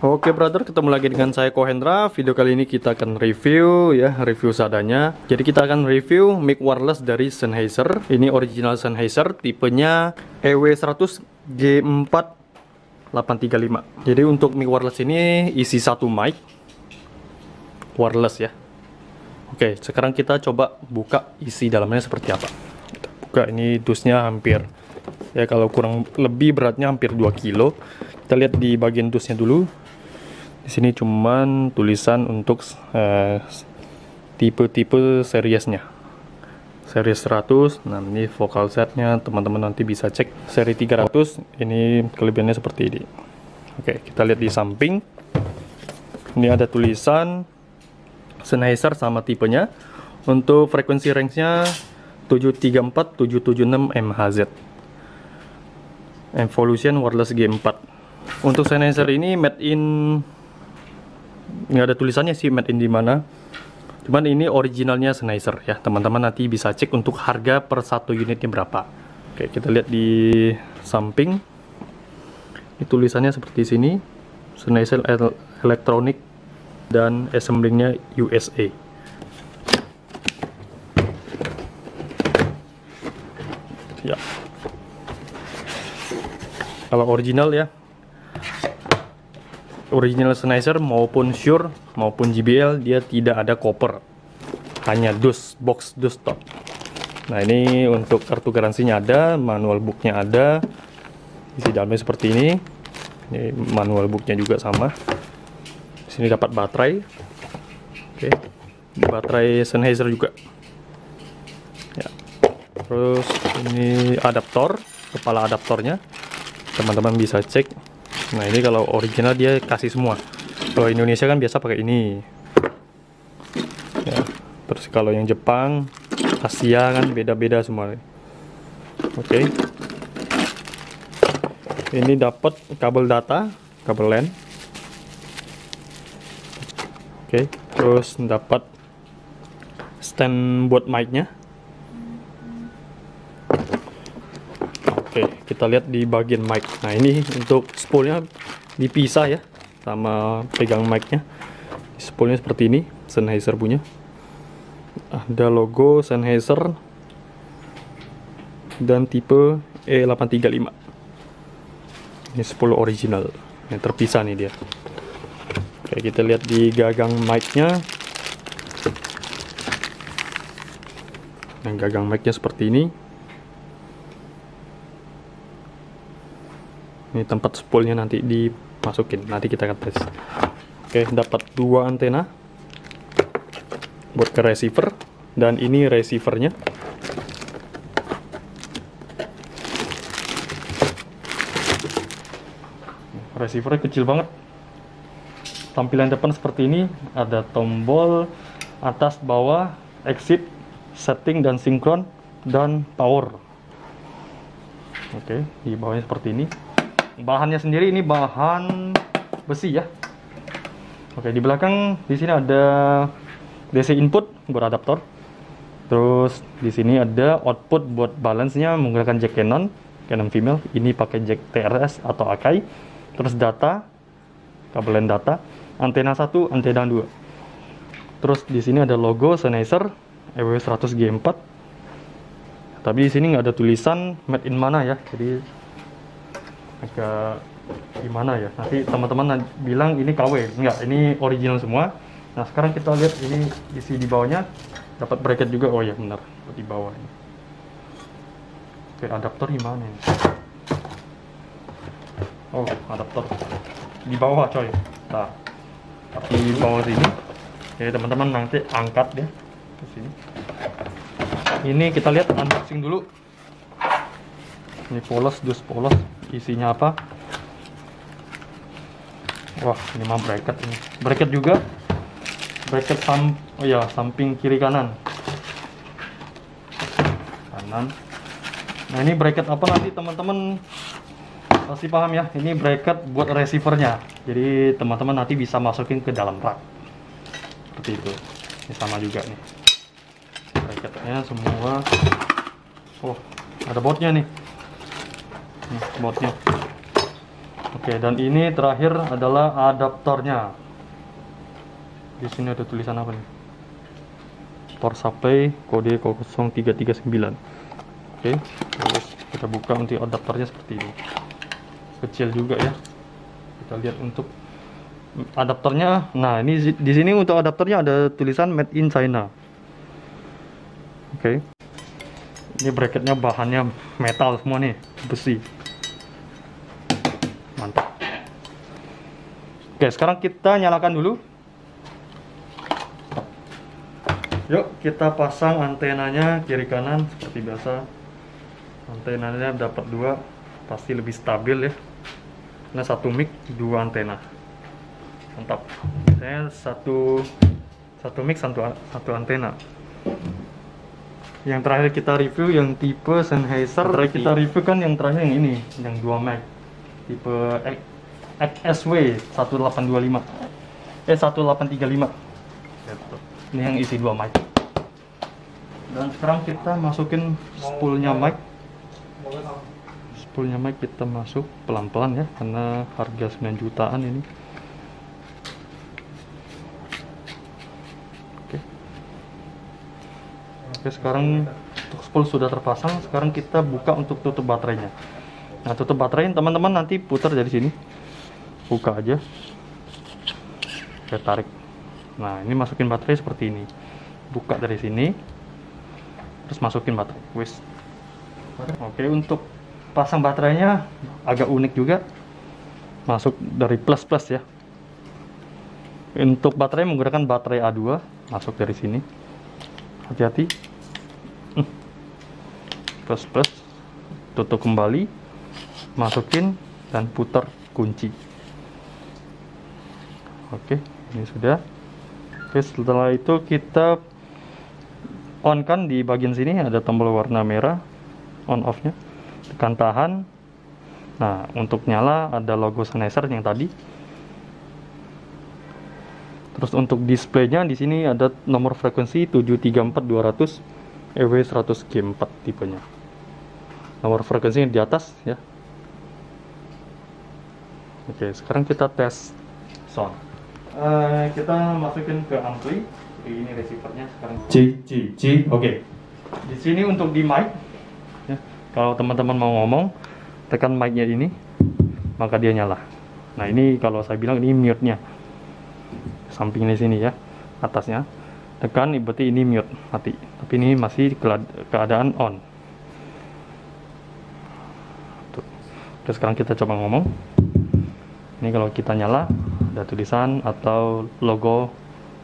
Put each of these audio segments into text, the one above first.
Oke brother, ketemu lagi dengan saya Kohendra. Video kali ini kita akan review ya, review seadanya. Jadi kita akan review mic wireless dari Sennheiser. Ini original Sennheiser, tipenya E EW100 G4 835. Jadi untuk mic wireless ini isi satu mic wireless ya. Oke, sekarang kita coba buka isi dalamnya seperti apa. Kita buka ini dusnya hampir ya kalau kurang lebih beratnya hampir 2 kilo. Kita lihat di bagian dusnya dulu. Di sini cuman tulisan untuk eh, tipe-tipe seriesnya. Series 100, nah ini vocal setnya teman-teman nanti bisa cek. Seri 300, ini kelebihannya seperti ini. Oke, kita lihat di samping. Ini ada tulisan Sennheiser sama tipenya. Untuk frekuensi range-nya 734 776 MHz. Evolution Wireless G4. Untuk Sennheiser ini made in nggak ada tulisannya sih made in di mana. Cuman ini originalnya Sennheiser ya. Teman-teman nanti bisa cek untuk harga per satu unitnya berapa. Oke, kita lihat di samping. Ini tulisannya seperti sini. Sennheiser Electronic dan assemblingnya USA. Ya. Kalau original ya, original Sennheiser maupun Shure maupun JBL dia tidak ada koper. Hanya dus box dus top. Nah ini untuk kartu garansinya ada manual booknya ada. Isi dalamnya seperti ini. Ini manual booknya juga sama. Sini dapat baterai. Oke. Baterai Sennheiser juga. Ya. Terus ini adaptor kepala adaptornya. Teman-teman bisa cek Nah ini kalau original dia kasih semua. Kalau Indonesia kan biasa pakai ini. Ya. Terus kalau yang Jepang, Asia kan beda-beda semua. Oke. Ini dapat kabel data, kabel LAN. Oke. Terus dapat stand buat mic-nya. Oke, kita lihat di bagian mic. Nah, ini untuk spoolnya dipisah ya sama pegang mic-nya. Spoolnya seperti ini, Sennheiser punya. Ada logo Sennheiser dan tipe E835. Ini spool original. Yang terpisah nih dia. Oke, kita lihat di gagang mic-nya. Dan gagang mic-nya seperti ini. Ini tempat spoolnya nanti dimasukin. Nanti kita akan tes. Oke dapat dua antena buat ke receiver. Dan ini receivernya. Receivernya kecil banget. Tampilan depan seperti ini ada tombol atas bawah exit setting dan sinkron dan power oke di bawahnya seperti ini bahannya sendiri ini bahan besi ya. Oke di belakang di sini ada DC input buat adaptor. Terus di sini ada output buat balance-nya menggunakan jack Canon Canon female. Ini pakai jack TRS atau Akai. Terus data kabel LAN data antena 1 antena 2 terus di sini ada logo Sennheiser EW100 G4 tapi di sini nggak ada tulisan made in mana ya. Jadi agak gimana ya? Nanti teman-teman bilang ini KW enggak ini original semua. Nah sekarang kita lihat ini isi di bawahnya. Dapat bracket juga. Oh ya benar. Di bawah ini. Oke adaptor gimana ini? Oh adaptor. Di bawah coy. Nah di bawah sini. Jadi teman-teman nanti angkat ya ke sini. Ini kita lihat unboxing dulu. Ini polos dus polos isinya apa? Wah ini mah bracket ini. Bracket juga? Bracket sam oh ya samping kiri kanan. Kanan. Nah ini bracket apa nanti teman-teman? Pasti paham ya ini bracket buat receivernya. Jadi teman-teman nanti bisa masukin ke dalam rak. Seperti itu. Ini sama juga nih. Bracketnya semua. Oh ada botnya nih nih botnya Oke, dan ini terakhir adalah adaptornya. Di sini ada tulisan apa nih? Power supply kode 0339. Oke, terus kita buka untuk adaptornya seperti ini. Kecil juga ya. Kita lihat untuk adaptornya. Nah, ini di sini untuk adaptornya ada tulisan made in China. Oke. Ini bracketnya bahannya metal semua nih, besi. Oke, sekarang kita nyalakan dulu. Yuk, kita pasang antenanya kiri kanan seperti biasa. Antenanya dapat dua, pasti lebih stabil ya. Nah, satu mic, dua antena. Mantap. Saya satu satu mic, satu satu antena. Yang terakhir kita review yang tipe Sennheiser. Terakhir kita review kan yang terakhir yang ini, yang dua mic. Tipe XSW 1825. Eh 1835. Gitu. Ini yang isi dua mic. Dan sekarang kita masukin spoolnya mic. Spoolnya mic kita masuk pelan-pelan ya, karena harga 9 jutaan ini. Oke. Oke, sekarang untuk spool sudah terpasang. Sekarang kita buka untuk tutup baterainya. Nah, tutup baterai teman-teman nanti putar dari sini. Buka aja. Saya tarik. Nah, ini masukin baterai seperti ini. Buka dari sini. Terus masukin baterai. Wis. Oke, untuk pasang baterainya agak unik juga. Masuk dari plus plus ya. Untuk baterai menggunakan baterai A2, masuk dari sini. Hati-hati. Plus plus. Tutup kembali. Masukin dan putar kunci. Oke, ini sudah. Oke, setelah itu kita on kan di bagian sini ada tombol warna merah on off nya tekan tahan. Nah untuk nyala ada logo Sennheiser yang tadi. Terus untuk displaynya di sini ada nomor frekuensi 734200 EW 100 G4 tipenya. Nomor frekuensi di atas ya. Oke sekarang kita tes sound uh, kita masukin ke ampli. Ini receivernya sekarang. C C C oke. Okay. di sini untuk di mic. Ya, kalau teman-teman mau ngomong tekan mic-nya ini maka dia nyala. Nah ini kalau saya bilang ini mute nya samping di sini ya atasnya. Tekan berarti ini mute mati. Tapi ini masih keadaan on. Tuh. terus sekarang kita coba ngomong. Ini kalau kita nyala ada tulisan atau logo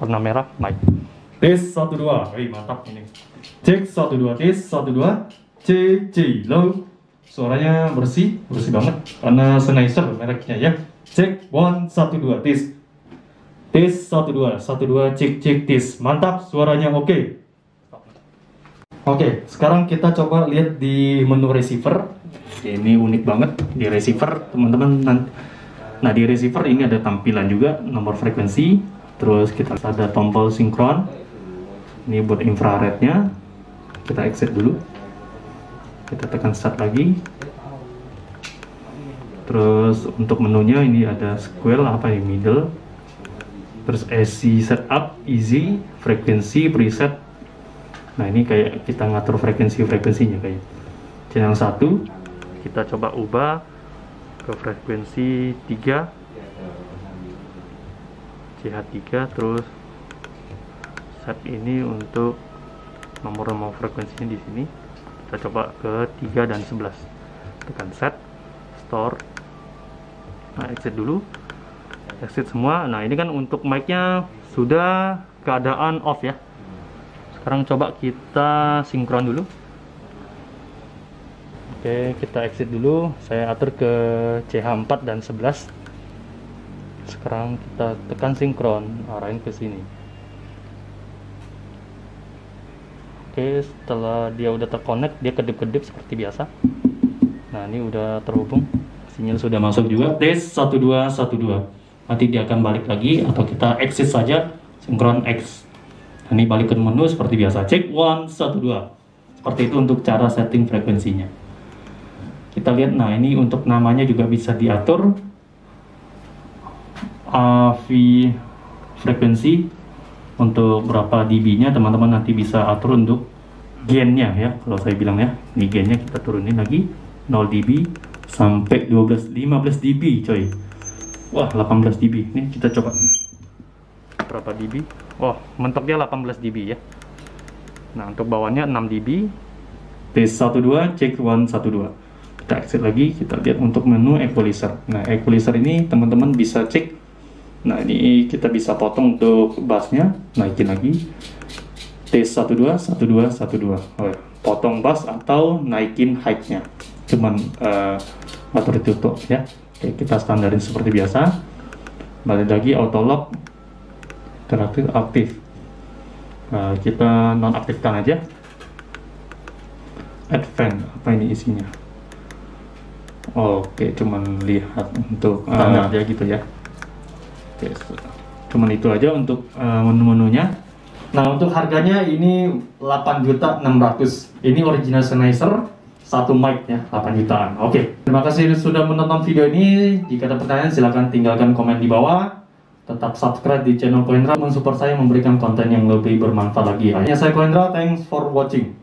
warna merah mic. Tes 1 2 Wih, mantap ini. Cek 1 2 tes 1 2 cek cek low suaranya bersih bersih banget. Karena Sennheiser mereknya ya. Cek 1 1 2 tes tes 1 2 1 2 cek cek tes mantap suaranya oke. Okay. oke okay, sekarang kita coba lihat di menu receiver. Ini unik banget di receiver teman-teman nah di receiver ini ada tampilan juga nomor frekuensi terus kita ada tombol sinkron. Ini buat infrarednya. Kita exit dulu. Kita tekan start lagi. Terus untuk menunya ini ada square apa ini middle. Terus AC setup easy frekuensi preset. Nah ini kayak kita ngatur frekuensi frekuensinya kayak channel satu. Kita coba ubah ke frekuensi 3 CH3 terus set ini untuk nomor-nomor frekuensinya di sini. Kita coba ke 3 dan 11 tekan set store. Nah exit dulu. Exit semua. Nah ini kan untuk mic nya sudah keadaan off ya. Sekarang coba kita sinkron dulu oke kita exit dulu. Saya atur ke CH4 dan 11 sekarang kita tekan sinkron arahin ke sini. Oke setelah dia udah terkonek dia kedip-kedip seperti biasa. Nah ini udah terhubung. Sinyal sudah masuk juga. Tes 1212 nanti dia akan balik lagi atau kita exit saja sinkron X. Nah, ini balik ke menu seperti biasa. Cek 112 seperti itu untuk cara setting frekuensinya kita lihat nah ini untuk namanya juga bisa diatur. AV frekuensi untuk berapa dB nya teman-teman nanti bisa atur untuk gainnya ya. Kalau saya bilang ya ini gainnya kita turunin lagi 0 dB sampai 12 15 dB coy. Wah 18 dB. Ini kita coba. Berapa dB? Wah mentoknya 18 dB ya. Nah untuk bawahnya 6 dB. T12 cek 112 kita exit lagi kita lihat untuk menu equalizer. Nah equalizer ini teman-teman bisa cek. Nah ini kita bisa potong untuk bassnya. Naikin lagi. T12 12 12 oh, ya. potong bass atau naikin height-nya. Cuman uh, atur tutup ya. Oke, kita standarin seperti biasa. Balik lagi auto lock terakhir aktif. Uh, kita nonaktifkan aja. Advance apa ini isinya oke cuman lihat untuk uh, standar ya gitu ya oke cuman itu aja untuk uh, menu-menunya Nah untuk harganya ini 8 juta 600. Ini original Sennheiser satu mic ya 8 jutaan. Oke, terima kasih sudah menonton video ini. Jika ada pertanyaan silahkan tinggalkan komen di bawah. Tetap subscribe di channel Koendra mensupport saya memberikan konten yang lebih bermanfaat lagi. Hanya saya Koendra, thanks for watching.